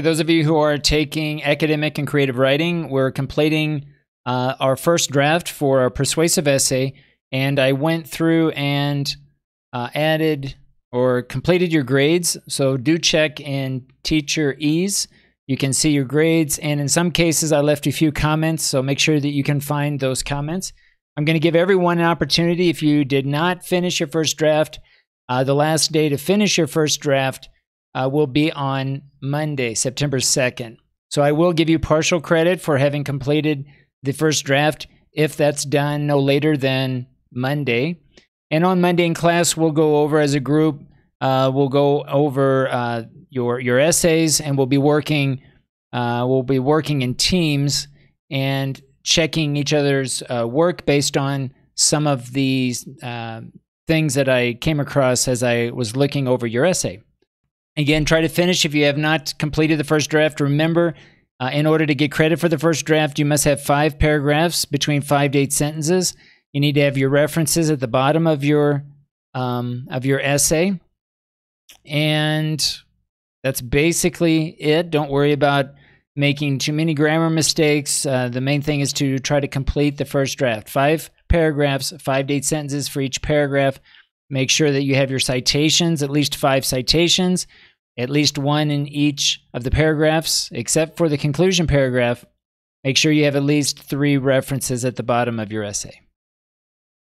Those of you who are taking academic and creative writing, we're completing uh, our first draft for our persuasive essay, and I went through and uh, added or completed your grades. So do check in TeacherEase. You can see your grades, and in some cases, I left a few comments, so make sure that you can find those comments. I'm going to give everyone an opportunity. If you did not finish your first draft, uh, the last day to finish your first draft uh, will be on Monday, September 2nd. So I will give you partial credit for having completed the first draft if that's done no later than Monday. And on Monday in class, we'll go over as a group. Uh, we'll go over uh, your your essays, and we'll be working. Uh, we'll be working in teams and checking each other's uh, work based on some of these uh, things that I came across as I was looking over your essay. Again, try to finish if you have not completed the first draft. Remember, uh, in order to get credit for the first draft, you must have five paragraphs between five to eight sentences. You need to have your references at the bottom of your um, of your essay, and that's basically it. Don't worry about making too many grammar mistakes. Uh, the main thing is to try to complete the first draft. Five paragraphs, five to eight sentences for each paragraph. Make sure that you have your citations, at least five citations at least one in each of the paragraphs, except for the conclusion paragraph. Make sure you have at least three references at the bottom of your essay.